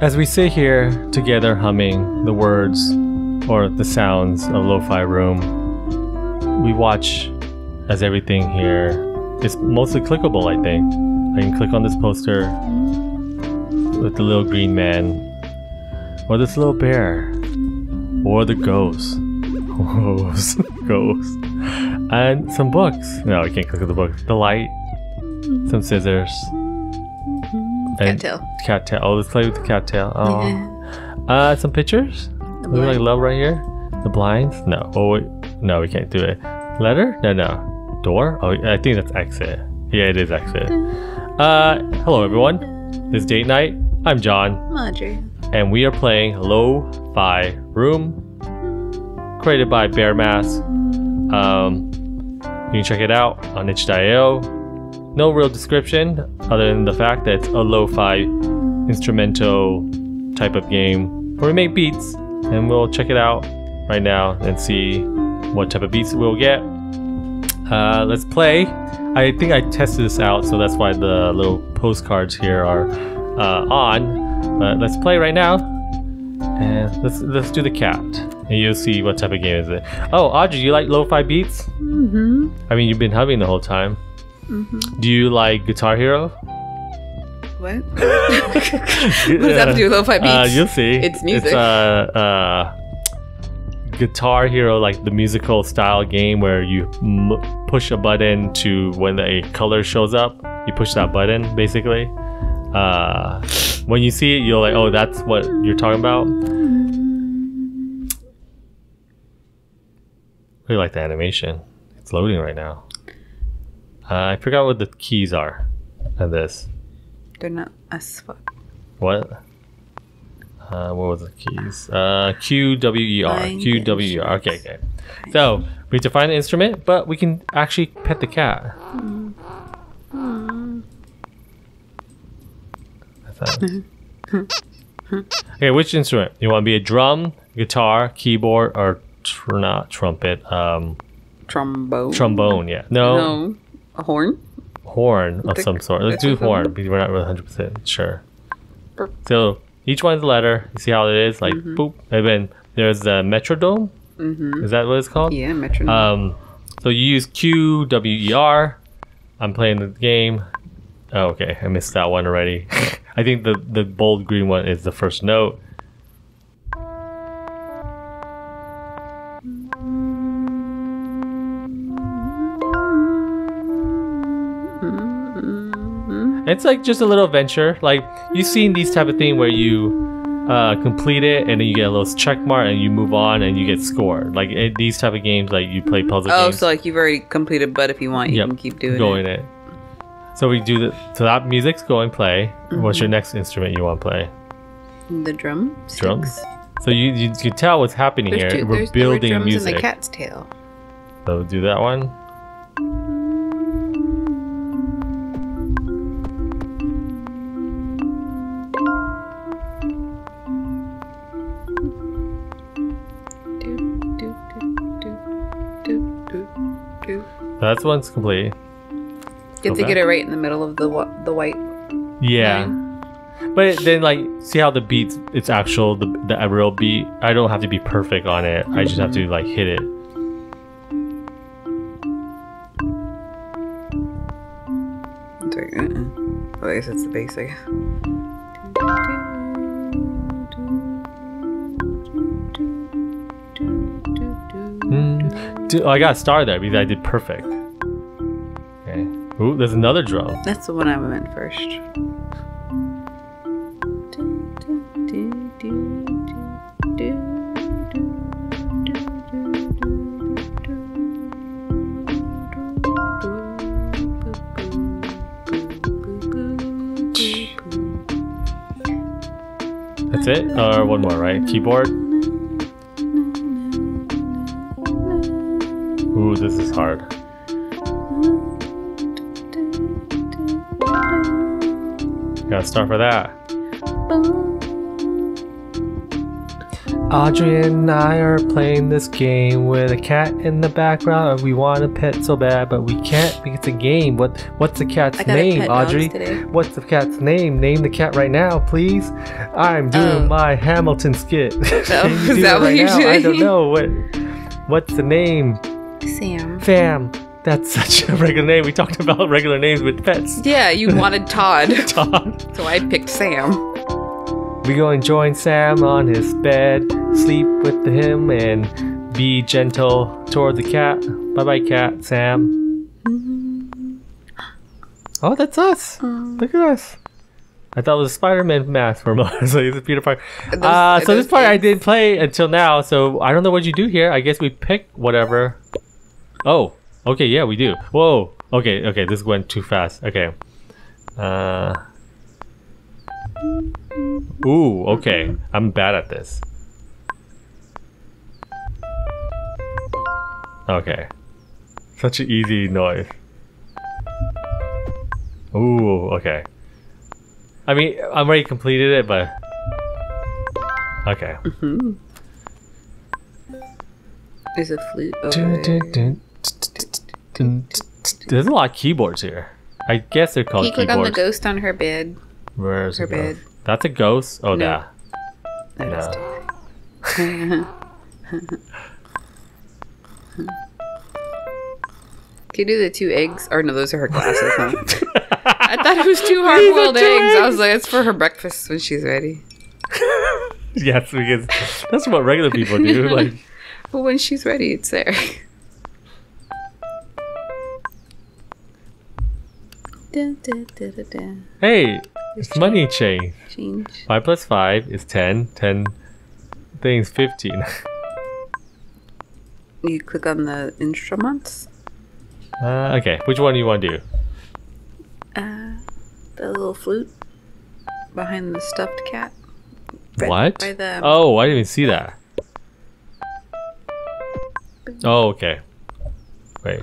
As we sit here together humming the words or the sounds of Lo-Fi Room, we watch as everything here is mostly clickable, I think. I can click on this poster with the little green man, or this little bear, or the ghost. Ghost. ghost. And some books. No, I can't click on the book. The light, some scissors, Cattail. cattail. Oh, let's play with the cattail. Oh. Yeah. Uh, some pictures. The like love right here. The blinds. No. Oh wait. No, we can't do it. Letter? No, no. Door? Oh, I think that's exit. Yeah, it is exit. Uh, hello everyone. This is date night. I'm John, Marjorie. and we are playing Lo-Fi Room, created by Bear Mask. Um, you can check it out on itch.io. No real description other than the fact that it's a lo-fi instrumental type of game where we make beats, and we'll check it out right now and see what type of beats we'll get. Uh, let's play. I think I tested this out, so that's why the little postcards here are uh, on. But let's play right now, and let's let's do the cat, and you'll see what type of game is it. Oh, Audrey, you like lo-fi beats? Mm-hmm. I mean, you've been humming the whole time. Mm-hmm. Do you like Guitar Hero? What? what does that have to do with lo-fi beats? Uh, you'll see. It's music. It's uh, uh, Guitar Hero, like the musical style game where you m- push a button to when a color shows up. You push that button, basically. Uh, when you see it, you're like, oh, that's what you're talking about. Really like the animation. It's loading right now. Uh, I forgot what the keys are on this. They're not as fuck. What? Uh, what was the keys? Uh, Q W E R. Q W E R. Okay, okay. So we need to find the instrument, but we can actually pet the cat. Okay, which instrument? You want to be a drum, guitar, keyboard, or tr- not trumpet? Um, Trombone. trombone. Yeah. No, No. A horn? horn of Pick- some sort. Let's do horn because we're not really 100% sure. Burp. So each one's a letter. You see how it is? Like boop. And then there's the metrodome. Mm-hmm. Is that what it's called? Yeah, metronome. Um, so you use Q W E R. I'm playing the game. Oh, okay. I missed that one already. I think the the bold green one is the first note. It's like just a little adventure. Like you've seen these type of thing where you uh, complete it and then you get a little check mark and you move on and you get scored. Like these type of games, like you play puzzle oh, games. so like you've already completed, but if you want, you Yep, can keep doing go it. in it. So we do the so that music's going play. What's Mm-hmm. your next instrument you want to play? The drum. Drum? sticks. So you you can tell what's happening There's here. two, We're there's the word building drums music. and the cat's tail. So do that one. That's one's complete. Have to Okay. get it right in the middle of the wh- the white. Yeah. But then, like, see how the beats, it's actual, the, the real beat. I don't have to be perfect on it. I just have to, mm-hmm. like, hit it. Uh-uh. Well, I guess it's the basic. Dude, oh, I got a star there because I did perfect. Okay. Ooh, there's another drum. That's the one I went first. That's it? Or one more, right? Keyboard? This is hard. Gotta start for that. Audrey and I are playing this game with a cat in the background. We want a pet so bad, but we can't because it's a game. What What's the cat's I got a name, Audrey? What's the cat's name? Name the cat right now, please. I'm oh. doing Oh. my Hamilton skit. Oh, Can you is that it what you're now? I don't know what. What's the name? Sam. Fam. That's such a regular name. We talked about regular names with pets. Yeah, you wanted Todd, Todd. so I picked Sam. We go and join Sam on his bed, sleep with him, and be gentle toward the cat. Bye bye, cat, Sam. Oh, that's us. Look at us. I thought it was a Spider Man mask for a moment. so it's a Peter Parker. Those- Uh, so this part I didn't play until now, so I don't know what you do here. I guess we pick whatever. Oh, okay, yeah, we do. Whoa. Okay, okay, this went too fast. Okay. Uh. Ooh, okay. I'm bad at this. Okay. Such an easy noise. Ooh, okay. I mean, I already completed it, but. Okay. Mhm. There's a flute over Dun, there. dun, dun, dun, dun. There's a lot of keyboards here. I guess they're Can called you click on the ghost on her bed? Where's her the ghost? bed? That's a ghost. Oh, No. yeah. Is No. Can you do the two eggs? Or no, those are her glasses, huh? I thought it was two hard boiled two eggs. I was like, it's for her breakfast when she's ready. yes, because that's what regular people do. Like, But when she's ready, it's there. Hey, it's money chain. Change. 5 plus 5 is 10. 10 things 15. You click on the instruments. Uh, okay, which one do you want to do? Uh, the little flute behind the stuffed cat. Right What? The Oh, I didn't even see that. Oh, okay. Wait.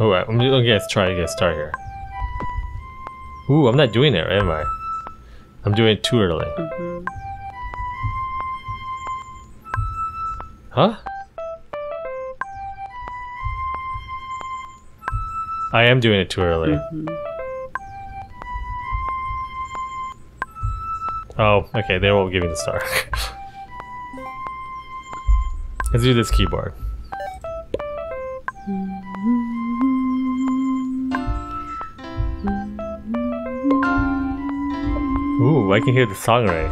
All right, I'm just gonna get try to get started here. Ooh, I'm not doing it, am I? I'm doing it too early. Mhm. Huh? I am doing it too early. Mhm. Oh, okay, they won't give me the star. Let's do this keyboard. Ooh, I can hear the song right.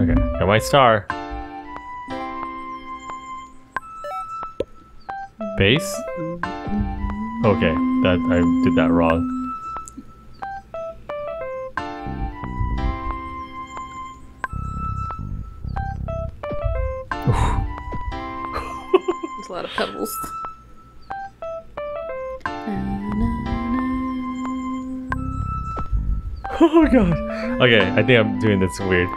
Okay, got my star. Bass? Okay, that I did that wrong. Oh god. Okay, I think I'm doing this weird.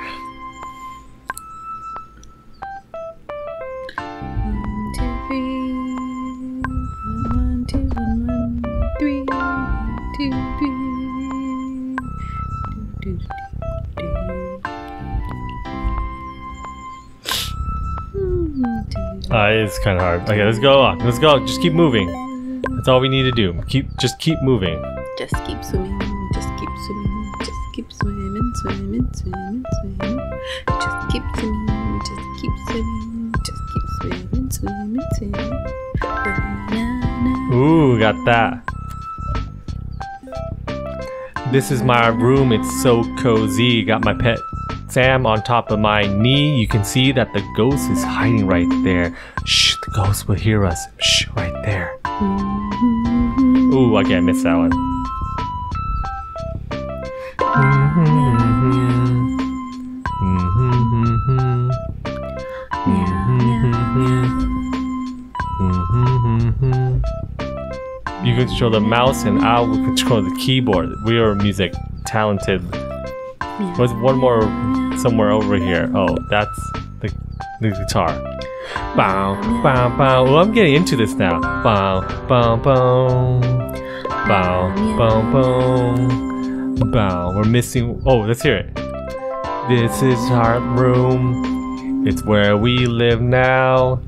Uh, it's kind of hard. Okay, let's go on. Let's go. Just keep moving. That's all we need to do. Keep, just keep moving. Just keep swimming, just keep swimming, just keep swimming, swimming, swimming, swimming. Just keep swimming, just keep swimming, just keep swimming, swimming, swimming. Ooh, got that. This is my room. It's so cozy. Got my pet Sam on top of my knee. You can see that the ghost is hiding right there. Shh, the ghost will hear us. Shh, right there. Ooh, okay, I missed that one. you can control the mouse, and I will control the keyboard. We are music talented. There's one more somewhere over here. Oh, that's the, the guitar. Bow, bow, bow. Oh, I'm getting into this now. Bow, bow, bow. Bow, bow, bow. Bow. We're missing. Oh, let's hear it. This is our room. It's where we live now.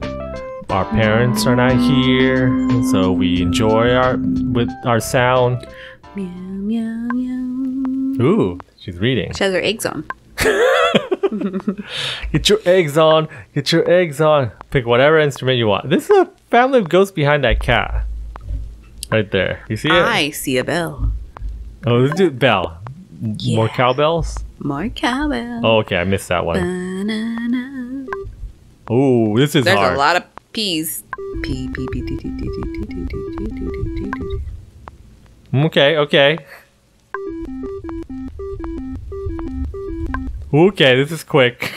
Our parents are not here, so we enjoy our with our sound. Meow, meow, meow. Ooh, she's reading. She has her eggs on. Get your eggs on. Get your eggs on. Pick whatever instrument you want. This is a family of ghosts behind that cat. Right there. You see it? I see a bell. Oh, let's do bell. More cowbells? More cowbells. Oh, okay. I missed that one. Ooh, this is There's hard. a lot of peas. P P P. Okay, okay. Okay, this is quick.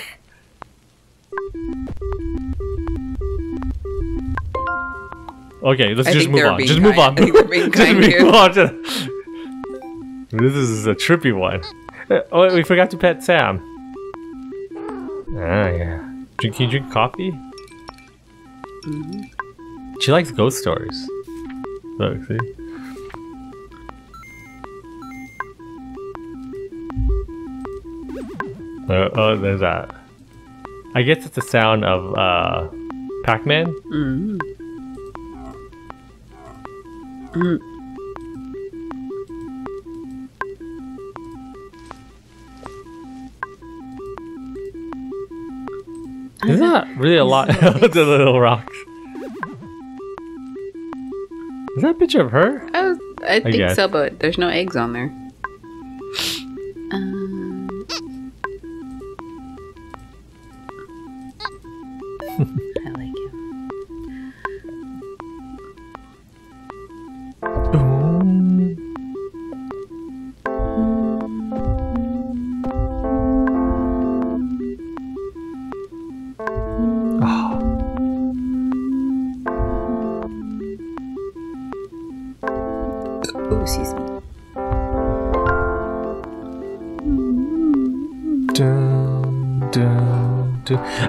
Okay, let's just move on. Just move on. I think they're Just move on. This is a trippy one. Uh, Oh, we forgot to pet Sam. Ah, yeah. Drink, can you drink coffee? Mm-hmm. She likes ghost stories. Look, see? Oh, oh, there's that. I guess it's the sound of uh, Pac-Man. Mm. Mm. Is that really a lot of the little rocks? Is that a picture of her? I, I think guess. so, but there's no eggs on there.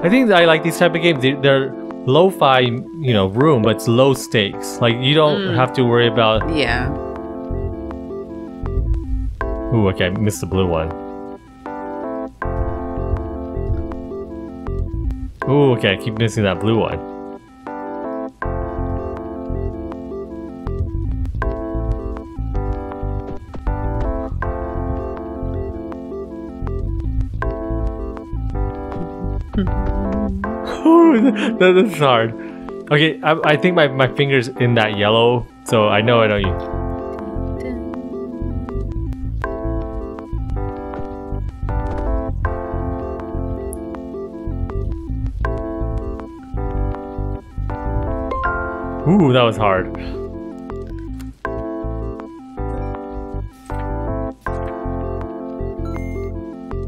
I think I like these type of games. They, they're lo-fi, you know, room, but it's low stakes. Like you don't Mm. have to worry about. Yeah. Ooh, okay, I missed the blue one. Ooh, okay, I keep missing that blue one. That, that is hard. Okay, I, I think my, my finger's in that yellow, so I know I don't use. Ooh, that was hard.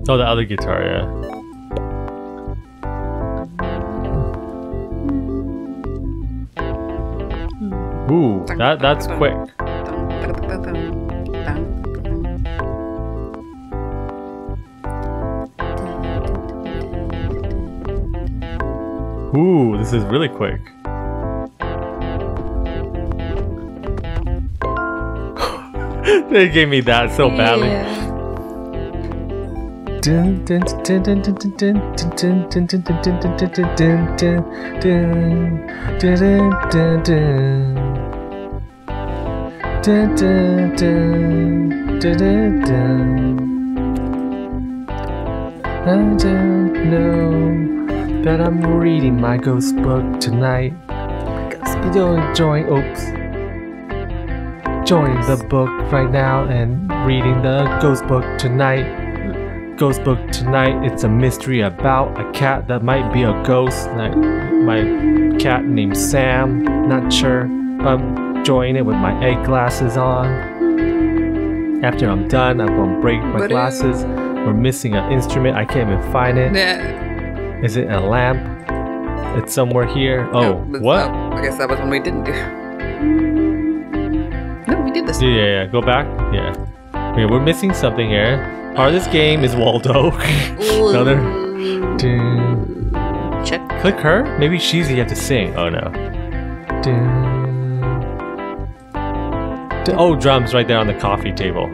Oh, the other guitar, yeah. Ooh, that that's quick. Ooh, this is really quick. they gave me that so badly. Dun, dun, dun, dun, I don't know that I'm reading my ghost book tonight. Because you're enjoying, oops, join the book right now and reading the ghost book tonight. Ghost book tonight. It's a mystery about a cat that might be a ghost. Like my cat named Sam. Not sure, but enjoying it with my egg glasses on. After I'm done, I'm gonna break my glasses. We're missing an instrument. I can't even find it. Yeah. Is it a lamp? It's somewhere here. Oh, but what? that- I guess that was one we didn't do. No, we did this. Yeah, yeah, yeah. Go back. Yeah. Okay, we're missing something here. Part of this game is Waldo. Another. Check. Click her. Maybe she's you have to sing. Oh no. Dun. Oh, drums right there on the coffee table.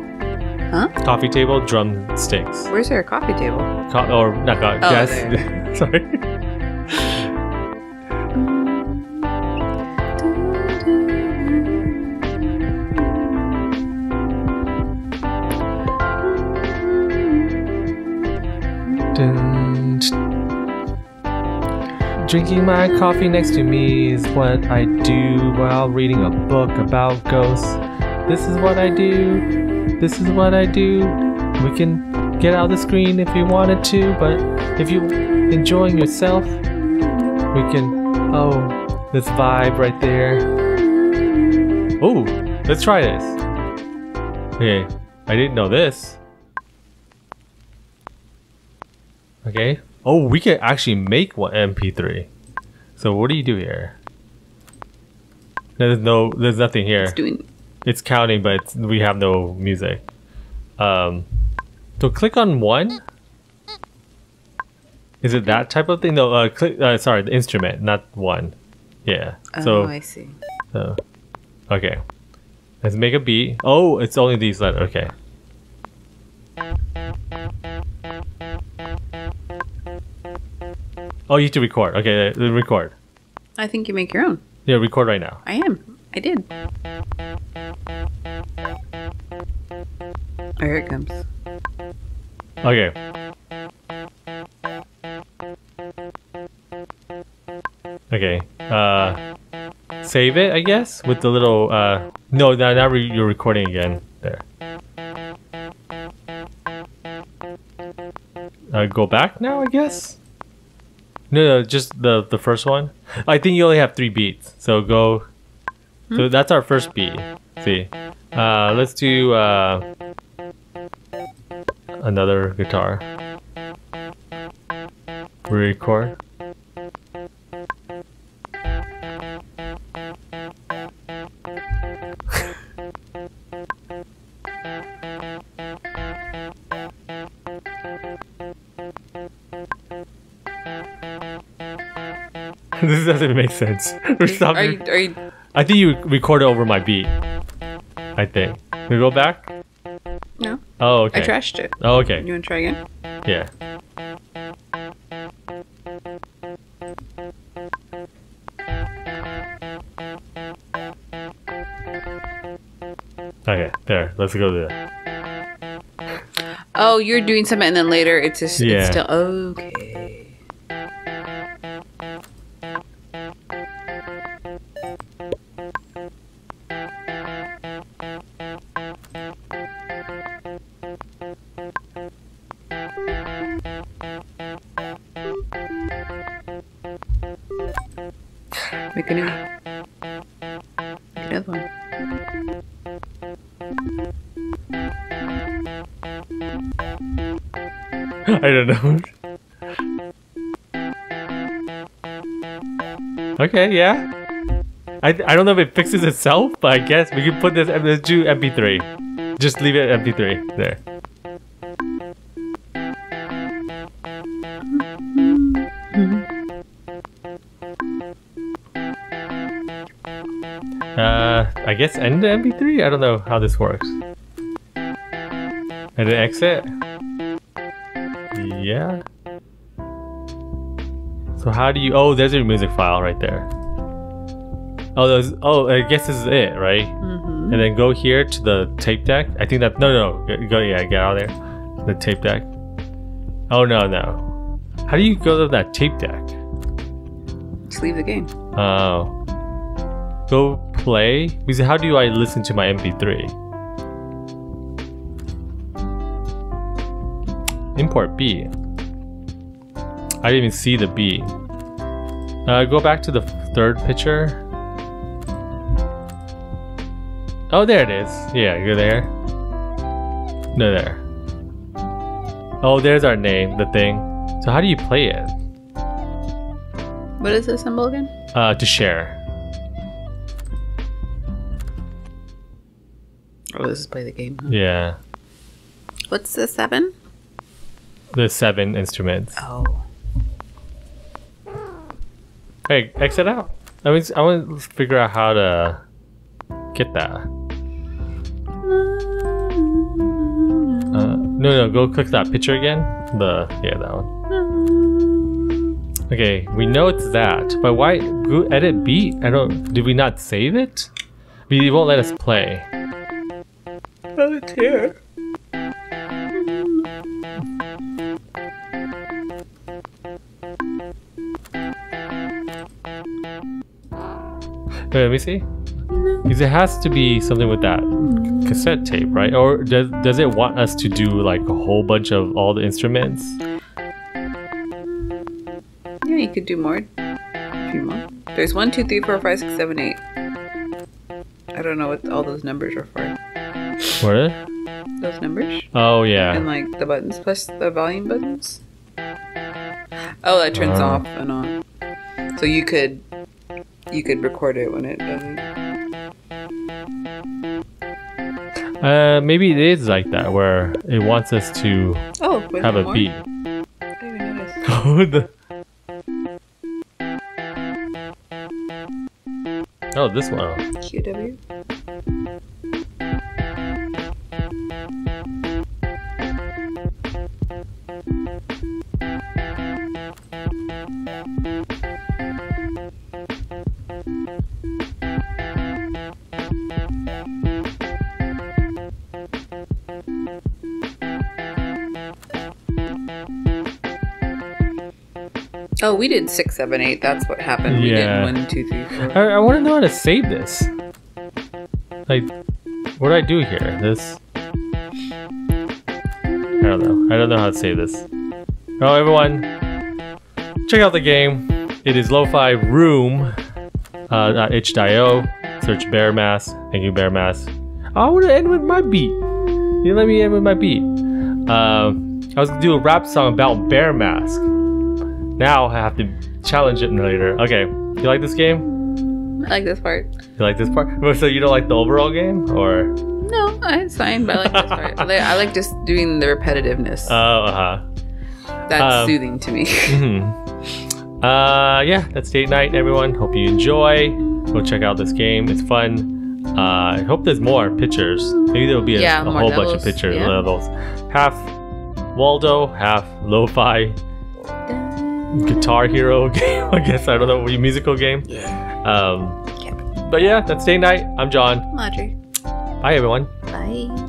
Huh? Coffee table, drumsticks. Where's there a coffee table? Co- or not co- Oh, yes. Sorry. Drinking my coffee next to me is what I do while reading a book about ghosts. This is what I do. This is what I do. We can get out the screen if you wanted to, but if you enjoying yourself, we can. Oh, this vibe right there. Oh, let's try this. Okay, I didn't know this. Okay. Oh, we can actually make one MP3. So what do you do here? There's no, there's nothing here. It's doing. It's counting, but it's, we have no music. Um, so click on one. Is it that type of thing? No, uh, click. Uh, sorry, the instrument, not one. Yeah. Oh, so, I see. so, okay. Let's make a beat. Oh, it's only these letters. Okay. Oh, you have to record. Okay, uh, record. I think you make your own. Yeah, record right now. I am. I did. Here it comes. Okay. Okay. Uh, save it, I guess, with the little. Uh, no, now, now re- you're recording again. There. Uh, go back now, I guess. No, no, just the the first one. I think you only have three beats, so go. So that's our first beat. See, uh, let's do uh, another guitar. Record. this doesn't make sense. We're Are you, are you, I think you recorded over my beat. I think. We go back. Oh, okay. I trashed it. Oh, okay. You want to try again? Yeah. Okay, there. Let's go there. Oh, you're doing something, and then later it's just Yeah. it's still okay. I don't know. okay, yeah. I, I don't know if it fixes itself, but I guess we can put this let's do MP3. Just leave it at MP3 there. Uh, I guess end the MP3. I don't know how this works. And then exit. Yeah. So how do you? Oh, there's your music file right there. Oh, those. Oh, I guess this is it, right? Mm-hmm. And then go here to the tape deck. I think that no, no, go, go yeah, get out of there. The tape deck. Oh no, no. How do you go to that tape deck? Just leave the game. Oh. Go play. Because how do I listen to my MP3? Import B. I didn't even see the B. Uh, go back to the third picture. Oh, there it is. Yeah, go there. No, there. Oh, there's our name, the thing. So how do you play it? What is this symbol again? Uh, to share. Oh, this is play the game. Huh? Yeah. What's the seven? There's seven instruments. Oh. Hey, exit out. I mean, I want to figure out how to get that. Uh, no, no, go click that picture again. The yeah, that one. Okay, we know it's that, but why go edit beat? I don't. Did we not save it? We won't let us play. Oh, it's here. Wait, let me see. Because it has to be something with that cassette tape, right? Or does does it want us to do like a whole bunch of all the instruments? Yeah, you could do more. A few more. There's one, two, three, four, five, six, seven, eight. I don't know what all those numbers are for. What? Those numbers? Oh yeah. And like the buttons plus the volume buttons. Oh, that turns Oh. off and on. So you could you could record it when it doesn't. Uh, maybe it is like that where it wants us to Oh, have a more? beat. I didn't even notice. Oh, the- oh, this one. QW. Oh, we did six, seven, eight. That's what happened. We Yeah. did one, two, three, four. I, I want to know how to save this. Like, what do I do here? This. I don't know. I don't know how to save this. Oh, everyone, check out the game. It is Lo-Fi Room. Uh, itch.io. Search Bear Mask. Thank you, Bear Mask. I want to end with my beat. You let me end with my beat. Um, I was gonna do a rap song about Bear Mask. Now I have to challenge it later. Okay, you like this game? I like this part. You like this part? So you don't like the overall game, or? No, it's fine, but I like this part. I like, just doing the repetitiveness. Oh, uh huh. That's um, soothing to me. hmm Uh, yeah, that's date night, everyone. Hope you enjoy. Go check out this game. It's fun. Uh, I hope there's more pictures. Maybe there'll be a, Yeah, a whole bunch of pictures yeah. levels. Half Waldo, half lo-fi guitar hero game. I guess I don't know musical game. yeah. Um, but yeah, that's day night. I'm John. Audrey. Bye, everyone. Bye.